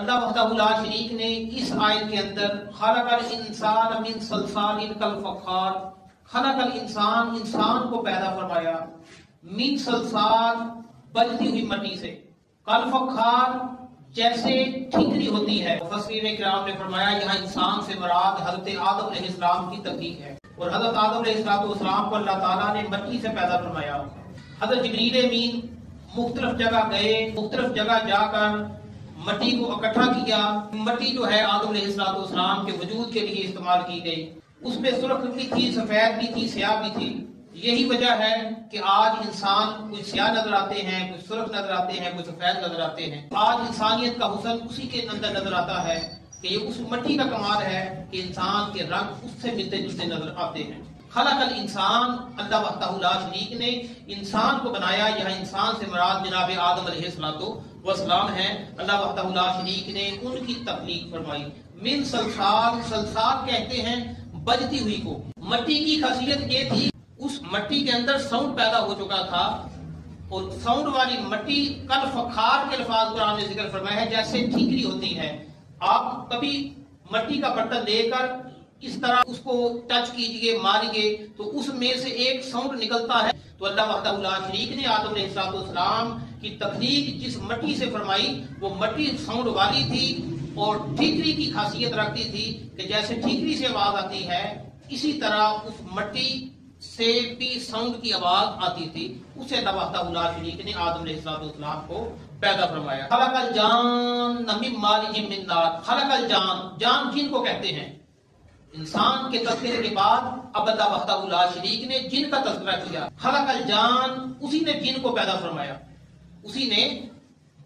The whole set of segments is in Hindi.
अल्लाह शरीक ने इस आयत के अंदर इंसान मिन इंसान इंसान को पैदा फरमाया, मिन बजती हुई से। कल फखार जैसे ठीकरी होती है। ने फरमाया, यहाँ इंसान से मराद हज़रत आदम इस्लाम की तकलीफ़ है। और हज़रत आदम इस्लाम को अल्लाह ने मट्टी से पैदा फरमाया। हज़रत मीन मुख्तलिफ़ जगह गए, मुख्तलिफ़ जगह जाकर मट्टी को इकट्ठा किया, मट्टी जो है आदम सलाम के वजूद के लिए इस्तेमाल की गई। उसमें सुरख भी थी, सफ़ेद भी थी, स्याह भी थी। यही वजह है कि आज इंसान कुछ स्याह नज़र आते हैं, कुछ सुरख नज़र आते हैं, कुछ सफ़ेद नज़र आते हैं। आज इंसानियत का हुसन उसी के अंदर नज़र आता है कि ये उस मट्टी का कमाल है कि इंसान के रंग उससे मिलते जुलते नज़र आते हैं। खलकल इंसान, अल्लाह शरीक ने इंसान को बनाया, यह इंसान से मराद जनाब आदम वसलाम है। अल्लाह शरीक ने उनकी तकलीफ़ फरमाई। मिन सलसाल सलसाल कहते हैं बजती हुई को। मट्टी की खासियत ये थी, उस मट्टी के अंदर साउंड पैदा हो चुका था और साउंड वाली मट्टी कल फखार के अल्फाज कुरान ने ज़िक्र फरमाया है, जैसे ठीकरी होती है। आप कभी मट्टी का बर्तन लेकर इस तरह उसको टच कीजिए, मारिए तो उसमें से एक साउंड निकलता है। तो अल्लाह शरीक ने आदम सलाम की तकलीक जिस मट्टी से फरमाई, वो मट्टी साउंड वाली थी और ठीकरी की खासियत रखती थी कि जैसे ठीकरी से आवाज़ आती है, इसी तरह उस मट्टी से भी साउंड की आवाज़ आती थी। उसे अल्लाह शरीक ने आदम को पैदा फरमाया। खलकल जान खलकल जान जान जिन को कहते हैं? इंसान के तस्करे के बाद अब अल्लाह शरीक ने जिन का तस्करा किया, खलकल जान उसी ने जिन को पैदा फरमाया। उसी ने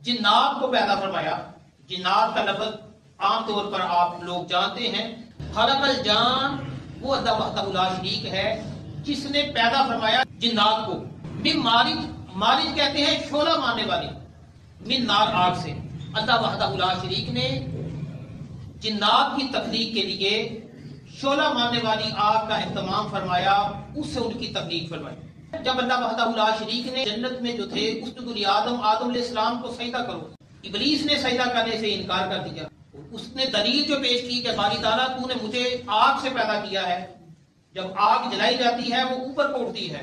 जिन्नात को पैदा फरमाया। जिन्नात का लफ्ज आमतौर पर आप लोग जानते हैं। खलकल जान, वो अल्लाह शरीक है, जिसने पैदा फरमाया जिन्नात को। मिन मारिज मारिज कहते हैं शोला मारने वाले। मिन नार आग से। अल्लाह शरीक ने जिन्नात की तकलीफ़ के लिए शोला मारने वाली आग का अहतमाम फरमाया, उससे उनकी तकलीफ़ फरमाई। जब अल्लाह शरीक ने जन्नत में जो थे उसने आदम आदम इस्लाम को सईदा करो। इबलीस ने सईदा करने से इनकार कर दिया। उसने दलील जो पेश की बारी ताला, तूने मुझे आग से पैदा किया है। जब आग जलाई जाती है, वो ऊपर को उठती है।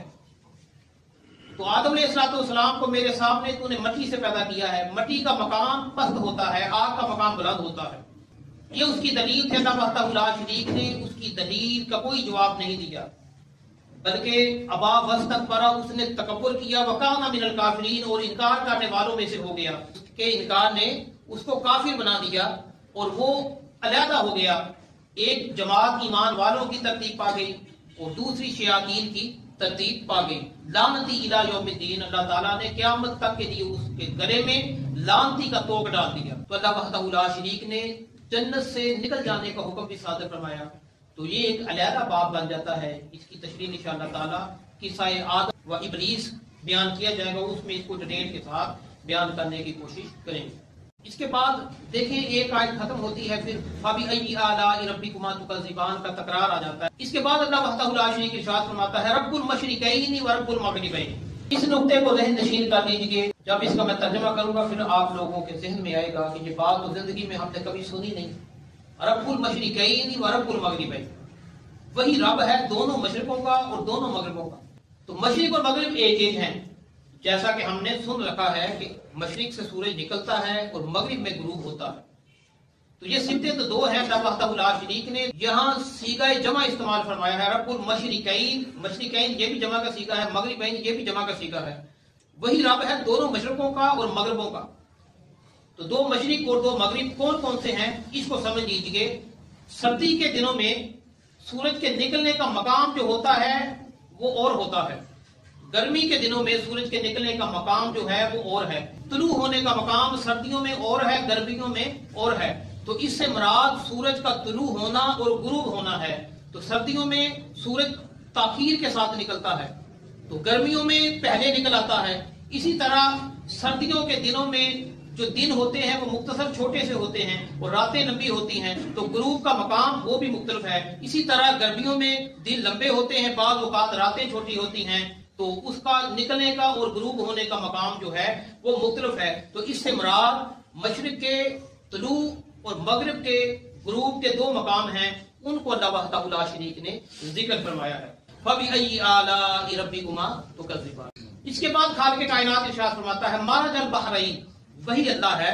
तो आदम सलाम को मेरे सामने तूने मट्टी से पैदा किया है। मट्टी का मकाम पस्त होता है, आग का मकाम बुलंद होता है। ये उसकी दलील थे, अल्लाह शरीक ने उसकी दलील का कोई जवाब नहीं दिया। बल्कि अबा वस्तक परा उसने तकबर किया, वकाना मिनल काफरीन, और इनकार करने वालों में से हो गया उसके इनकार ने उसको काफिर बना दिया, और वो अलहदा हो गया, एक जमात ईमान वालों की तरतीब पा गई, और दूसरी शयातीन की तरतीब पा गई। लानती इला यौमिद्दीन, अल्लाह ताला ने क्यामत तक के लिए उसके गले में लानती का तोक डाल दिया। तो अल्लाह शरीक ने जन्नत से निकल जाने का हुक्म भी सादर फरमाया। तो ये एक अलहदा बाब बन जाता है। इसकी तशरी निशान ताला आदम व इबलीस बयान किया जाएगा उसमें इसको डिटेल के साथ बयान करने की कोशिश करेंगे। इसके बाद देखें, एक आयत खत्म होती है, फिर अभी आला रब्बी कुमार जीबान का तकरार आ जाता है। इसके बाद अल्लाह के साथ फरमाता है, रब्बुल व इस नुकते को जहन नशीन कर लीजिए। जब इसका मैं तर्जमा करूँगा, फिर आप लोगों के जहन में आएगा कि ये बात तो ज़िंदगी में हमने कभी सुनी नहीं। अरबुल मशरकैन व अरबुल मगरबैन। वही रब है दोनों मशरकों का और दोनों मगरबों का। तो मशरक और मगरब एक एक हैं। जैसा कि हमने सुन रखा है कि मशरक से सूरज निकलता है और मगरब में ग्रूब होता है। तो ये सिमते तो दो है शरीक ने यहाँ सीगा जमा इस्तेमाल फरमाया है। रबुल मशरिकैन मशरिकैन ये भी जमा का सीगा है, मगरबैन ये भी जमा का सीगा है। वही रब है दोनों मशरकों का और मगरबों का। तो दो मशरक और दो मगरब कौन कौन से हैं, इसको समझ लीजिए। सर्दी के दिनों में सूरज के निकलने का मकाम जो होता है, वो और होता है। गर्मी के दिनों में सूरज के निकलने का मकाम जो है, वो और है। तुलू होने का मकाम सर्दियों में और है, गर्मियों में और है। तो इससे मराद सूरज का तुलू होना और गुरूब होना है। तो सर्दियों में सूरज ताखीर के साथ निकलता है। तो गर्मियों में पहले निकल आता है। इसी तरह सर्दियों के दिनों में जो दिन होते हैं, वो मुख्तसर छोटे से होते हैं और रातें लंबी होती हैं तो ग्रूप का मकाम वो भी मुख्तलिफ़ है। इसी तरह गर्मियों में दिन लंबे होते हैं, बाद अवकात रातें छोटी होती हैं तो उसका निकलने का और ग्रूप होने का मकाम जो है, वो मुख्तलिफ़ है। तो इससे मुराद मशरक के, तलू और मगरब के ग्रुप के दो मकाम हैं, उनको अल्लाह शरीक ने ज़िक्र फरमाया है। आला तो इसके बाद खाल के कायनात इशाद फरमाता है मारा जल बहरईन वही अल्लाह है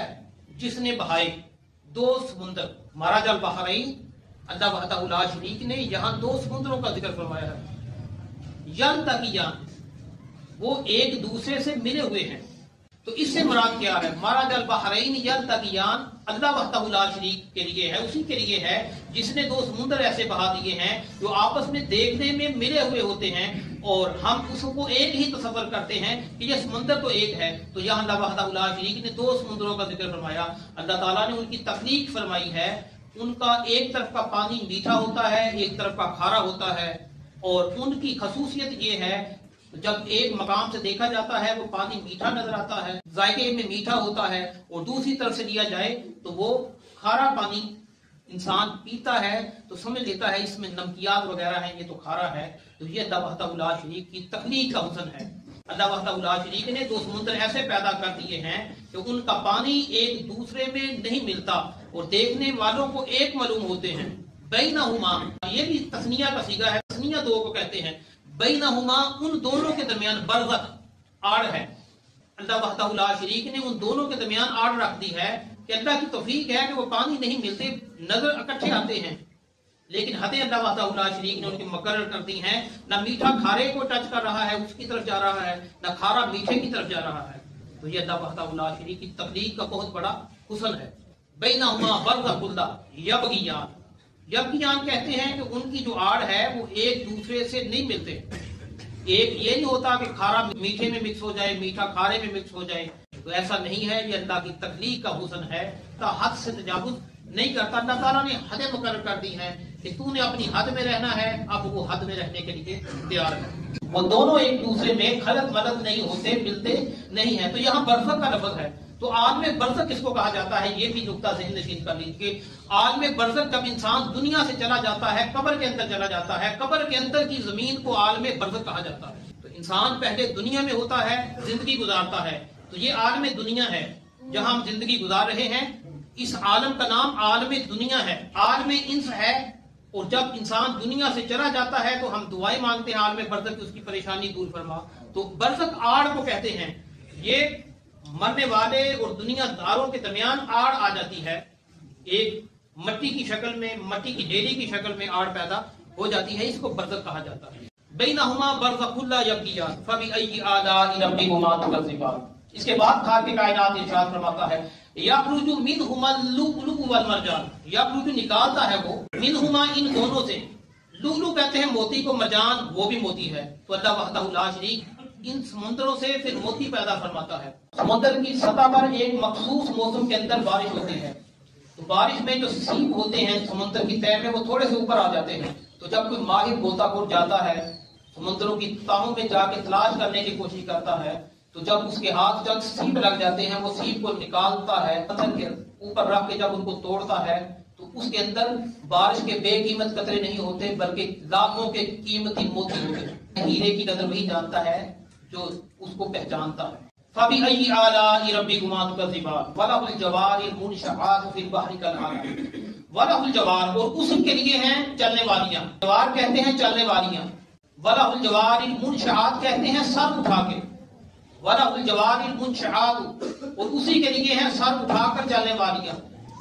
जिसने बहाए दो समुंदर। महाराज अल बहरईन, अल्लाह वहदा शरीक ने यहाँ दो समुद्रों का ज़िक्र फरमाया है। यन तक वो एक दूसरे से मिले हुए हैं। तो इससे मुराद क्या है? मारा जल बहरीन यल तकियान अल्लाह वहता शरीक के लिए है, उसी के लिए है जिसने दो समुद्र ऐसे बहा दिए हैं, जो आपस में देखने में मिले हुए होते हैं और हम उसको एक ही तस्वर करते हैं कि यह समुद्र तो एक है। तो यहाँ अल्लाह वहता शरीक ने दो समुद्रों का ज़िक्र फरमाया। अल्लाह ताला ने उनकी तकनीक फरमाई है। उनका एक तरफ़ का पानी मीठा होता है, एक तरफ़ का खारा होता है और उनकी खसूसियत ये है जब एक मकाम से देखा जाता है, वो पानी मीठा नज़र आता है, जायके में मीठा होता है, और दूसरी तरफ़ से लिया जाए तो वो खारा पानी इंसान पीता है तो समझ लेता है इसमें नमकियात वगैरह है, ये तो खारा है तो ये अल्लाह शरीक की तकनीक का हुसन है। अल्लाह शरीक ने दो समुद्र ऐसे पैदा कर दिए हैं, कि उनका पानी एक दूसरे में नहीं मिलता, और देखने वालों को एक मालूम होते हैं। बेना हुमा ये भी तस्निया का सीगा है, तस्निया दो को कहते हैं। बैनहुमा उन दोनों के दरमियान बरगत आड़ है। अल्लाह शरीक ने उन दोनों के दरमियान आड़ रख दी है कि अल्लाह की तोफीक है कि वो पानी नहीं मिलते, नज़र इकट्ठे आते हैं। लेकिन हदे अल्लाह शरीक ने उनकी मकर कर दी हैं। ना मीठा खारे को टच कर रहा है, उसकी तरफ़ जा रहा है, न खारा मीठे की तरफ़ जा रहा है। तो ये अल्लाह शरीक की तकलीफ़ का बहुत बड़ा हुसन है। बैना बरगुल्ला यबगियान। यहाँ कहते हैं कि उनकी जो आड़ है, वो एक दूसरे से नहीं मिलते। एक ये नहीं होता कि खारा मीठे में मिक्स हो जाए, मीठा खारे में मिक्स हो जाए। तो ऐसा नहीं है ये अल्लाह की तकलीफ़ का हुसन है तो हद से तजावुज नहीं करता। अल्लाह ताला ने हदें मुकर कर दी हैं कि तूने अपनी हद में रहना है, अब वो हद में रहने के लिए तैयार है। वो दोनों एक दूसरे में खलत मदद नहीं होते, मिलते नहीं है। तो यहाँ बरफत का लफज है। तो आलम बरसक किसको कहा जाता है? ये भी नुकता जहन नशीन कर लीजिए। आलम बरसक जब इंसान दुनिया से चला जाता है, कबर के अंदर चला जाता है, कबर के अंदर की ज़मीन को आलम बरसक कहा जाता है। तो इंसान पहले दुनिया में होता है, ज़िंदगी गुजारता है। तो ये आलम दुनिया है, जहाँ हम ज़िंदगी गुजार रहे हैं। इस आलम का नाम आलम दुनिया है। आलम इंस है, और जब इंसान दुनिया से चला जाता है तो हम दुआएँ मांगते हैं आलम बरसक उसकी परेशानी दूर फरमा। तो बरसक आड़ को कहते हैं। ये मरने वाले और दुनियादारों के दरमियान आड़ आ जाती है। एक मट्टी की शक्ल में, मट्टी की डेरी की शक्ल में आड़ पैदा हो जाती है, इसको बरजक कहा जाता है। बेनहुमा बरजकुल्ला फबी आला रब्बिकुमा इसके बाद खा के कायनात इरशाद फरमाता है, याखरुजु मिनहुमा लुलु वल मरजान। याखरुजु निकालता है वो, मिनहुमा इन दोनों से। लुलु कहते हैं मोती को मरजान, वो भी मोती है। तो अल्लाह वहदहु ला शरीक इन समुद्रों से फिर मोती पैदा फरमाता है। समुद्र की सतह पर एक मखसूस मौसम के अंदर बारिश होती है। तो बारिश में जो सीप होते हैं समुद्र की तय में, वो थोड़े से ऊपर आ जाते हैं। तो जब कोई माहिर गोताखोर जाता है, समुद्रों की ताहों में जाके तलाश करने की कोशिश करता है तो जब उसके हाथ जब सीप लग जाते हैं, वो सीप को निकालता है, पत्थर के ऊपर रख के जब उनको तोड़ता है तो उसके अंदर बारिश के बेकीमत कतरे नहीं होते, बल्कि लाखों के कीमती मोती होते हैं। हीरे की कदर वही जानता है जो उसको पहचानता है। फबी अई आला गुमान का जवार जवार, और उसके लिए हैं चलने वालियाँ। जवार कहते हैं चलने वालियाँ। जवार कहते हैं सर उठा के जवार और उसी के लिए हैं सर उठाकर चलने वालियाँ।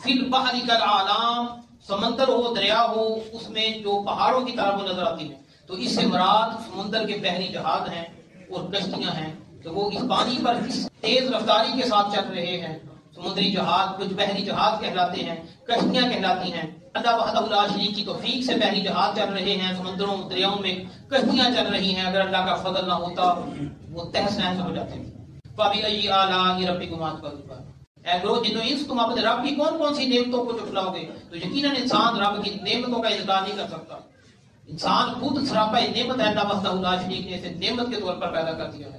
फिल बहरी कल आलाम समंदर हो, दरिया हो, उसमें जो पहाड़ों की तरफ़ नज़र आती है। तो इससे मुराद समुद्र के बहरी जहाज़ हैं। और कश्तियाँ हैं तो वो इस पानी पर किस तेज रफ्तारी के साथ चल रहे हैं। समुद्री जहाज़, कुछ बहरी जहाज़ कहलाते हैं कश्तियाँ कहलाती हैं। अल्लाह शरीफ की तोफीक से बहरी जहाज़ चल रहे हैं, समुद्रों, दरियाओं में कश्तियाँ चल रही हैं। अगर अल्लाह का फजल ना होता, वो तहस नहस हो जाते तुम अपने रब की कौन कौन सी नियमतों को चुटलाओगे तो यकीनन इंसान रब की नियमतों का इजहार नहीं कर सकता। इंसान खुद सरापा नेमत है अल्लाह शरीक ने इसे नेमत के तौर पर पैदा कर दिया है।